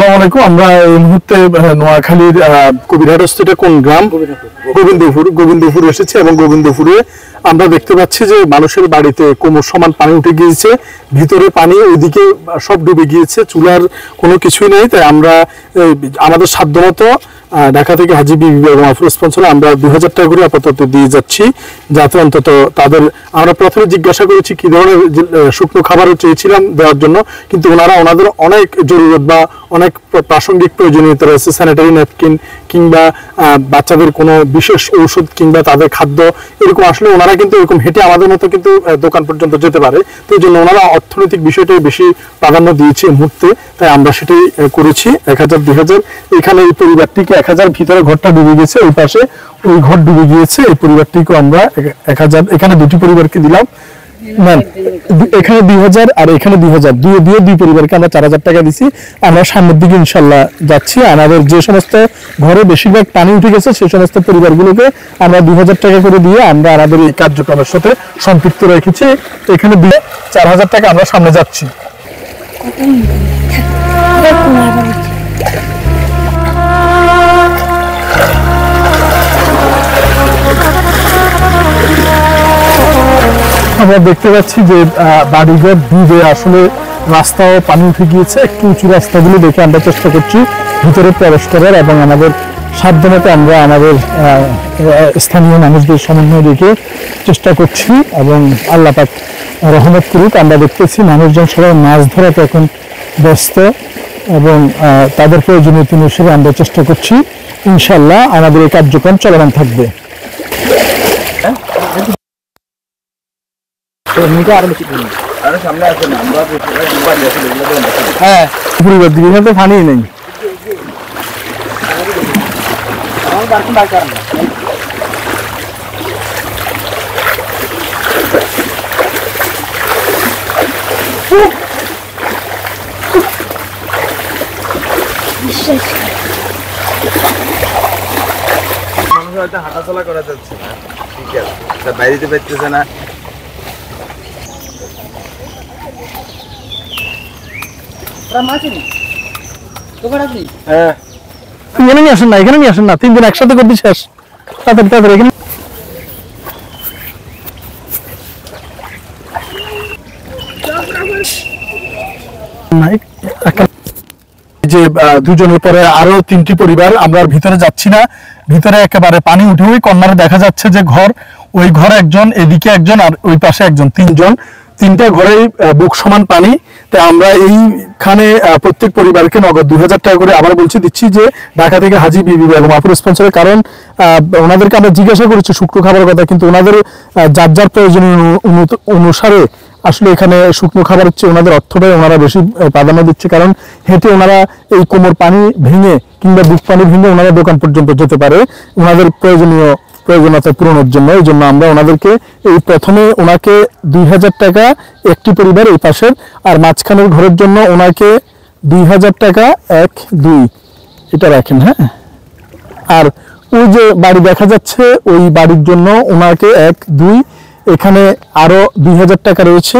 আসসালামু আলাইকুম। আমরা এই মুহূর্তে নোয়াখালীর কবিরহাটস্থ এটা কোন গ্রাম? গোবিন্দপুর। গোবিন্দপুর এসেছি এবং গোবিন্দপুরে আমরা দেখতে পাচ্ছি যে মানুষের বাড়িতে কোমর সমান পানি উঠে গিয়েছে, ভিতরে পানি, ওইদিকে সব ডুবে গিয়েছে, চুলার কোনো কিছুই নেই। তাই আমরা আমাদের সাধ্যমতো ঢাকা থেকে হাজি বিবি বেগম আফরোজ স্পন্সরে আমরা দুই হাজার টাকা করে আপাতত দিয়ে যাচ্ছি, যাতে অন্তত তাদের, আমরা প্রথমে জিজ্ঞাসা করেছি কি ধরনের শুকনো খাবারও চেয়েছিলাম দেওয়ার জন্য, কিন্তু ওনারা ওনাদের অনেক জরুরত বা অনেক প্রাসঙ্গিক প্রয়োজনীয়তা রয়েছে স্যানিটারি ন্যাপকিন কিংবা বাচ্চাদের কোনো বিশেষ ঔষধ কিংবা তাদের খাদ্য, এরকম আসলে ওনারা কিন্তু এরকম হেঁটে আমাদের মতো কিন্তু দোকান পর্যন্ত যেতে পারে। তো এই জন্য ওনারা অর্থনৈতিক বিষয়টাই বেশি প্রাধান্য দিয়েছে মুহূর্তে। তাই আমরা সেটাই করেছি। এক হাজার, দুই হাজার। এখানে এই পরিবারটিকে এক হাজার ভিতরে ঘরটা ডুবে গেছে, ওই পাশে ওই ঘর ডুবে গিয়েছে। এই পরিবারটিকে আমরা এক হাজার, এখানে দুটি পরিবারকে দিলাম। না এখানে দুই হাজার আর এখানে দুই হাজার। দুই দিয়ে দুই পরিবারকে আমরা চার হাজার টাকা দিছি। আমরা সামনের দিকে ইনশাল্লাহ যাচ্ছি। আমাদের যে সমস্ত ঘরে বেশিরভাগ পানি উঠে গেছে সেই সমস্ত পরিবারগুলোকে আমরা দুই হাজার টাকা করে দিয়ে আমরা আমাদের এই কার্যক্রমের সাথে সম্পৃক্ত রেখেছি। এখানে দিয়ে চার হাজার টাকা আমরা সামনে যাচ্ছি। আমরা দেখতে পাচ্ছি যে বাড়িঘর ডুবে আসলে রাস্তাও পানি উঠে গিয়েছে। একটু উঁচু রাস্তাগুলো দেখে আমরা চেষ্টা করছি ভিতরে প্রবেশ করার এবং আমাদের সাধ্যমতো আমরা আমাদের স্থানীয় মানুষদের সমন্বয় রেখে চেষ্টা করছি এবং আল্লাহ পাক রহমত করুক। আমরা দেখতেছি মানুষজন সবাই মাছ ধরাতে এখন ব্যস্ত এবং তাদের প্রয়োজনীয়তা হিসেবে আমরা চেষ্টা করছি। ইনশাল্লাহ আমাদের এই কার্যক্রম চলমান থাকবে। আরে সামনে আছে না আমরা আছে এগুলো আমরা হ্যাঁ। পরিবার দিকে তো পানি নেই। মানুষ হয়তো হাঁটাচলা করা যাচ্ছে না। ঠিক আছে। তা বাইরেতে পারতেছে না। হ্যাঁ। যে দুজনের পরে আরও তিনটি পরিবার, আমরা ভিতরে যাচ্ছি না। ভিতরে একেবারে পানি উঠে ওই কর্নারে দেখা যাচ্ছে যে ঘর, ওই ঘরে একজন, এদিকে একজন, আর ওই পাশে একজন, তিনজন। তিনটা ঘরেই বুক সমান পানি। তাই আমরা এইখানে প্রত্যেক পরিবারকে নগদ দুই হাজার টাকা করে আবার বলছি, দিচ্ছি যে ঢাকা থেকে হাজি বিবি বেগম আপুর স্পন্সরের কারণ ওনাদেরকে আমরা জিজ্ঞাসা করেছি শুক্র খাবার কথা, কিন্তু ওনাদের যার যার অনু- অনুসারে আসলে এখানে শুকনো খাবার হচ্ছে ওনাদের অর্থটাই ওনারা বেশি প্রাধান্য দিচ্ছে। কারণ হেঁটে ওনারা এই কোমর পানি ভেঙে কিংবা বুক পানি ভেঙে ওনারা দোকান পর্যন্ত যেতে পারে। ওনাদের প্রয়োজনীয় প্রয়োজনীয়তা পূরণের জন্য, এই জন্য আমরা ওনাদেরকে এই প্রথমে ওনাকে দুই হাজার টাকা একটি পরিবার এই পাশের আর মাঝখানের ঘরের জন্য ওনাকে দুই হাজার টাকা এক, দুই। এটা রাখেন হ্যাঁ? আর ওই যে বাড়ি দেখা যাচ্ছে, ওই বাড়ির জন্য ওনাকে এক, দুই। এখানে আরও দুই হাজার টাকা রয়েছে।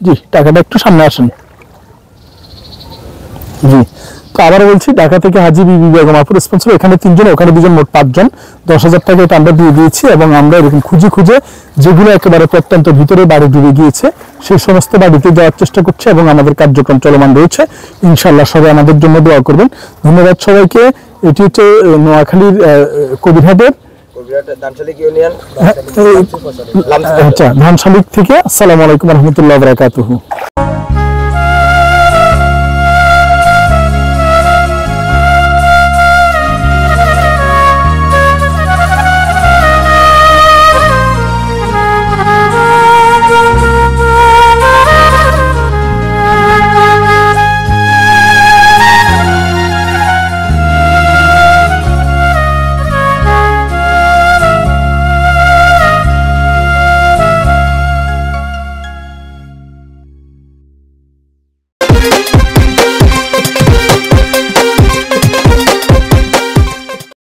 জি, টাকাটা একটু সামনে আসেন। জি। আবার বলছি ঢাকা থেকে হাজি বিবি বেগম আপুর স্পন্সর এখানে তিনজন ওখানে দুজন মোট পাঁচজন। দশ হাজার টাকা এটা আমরা দিয়ে দিয়েছি এবং আমরা এরকম খুঁজে খুঁজে যেগুলো একেবারে প্রত্যন্ত ভিতরে বাড়ি ডুবে গিয়েছে সেই সমস্ত বাড়িতে যাওয়ার চেষ্টা করছে এবং আমাদের কার্যক্রম চলমান রয়েছে। ইনশাল্লাহ সবাই আমাদের জন্য দোয়া করবেন। ধন্যবাদ সবাইকে। এটি হচ্ছে নোয়াখালীর কবিরহাটের। হ্যাঁ, আচ্ছা ধানশালিক থেকে আসসালামু আলাইকুম রহমতুল্লাহ বরাকাতুহু।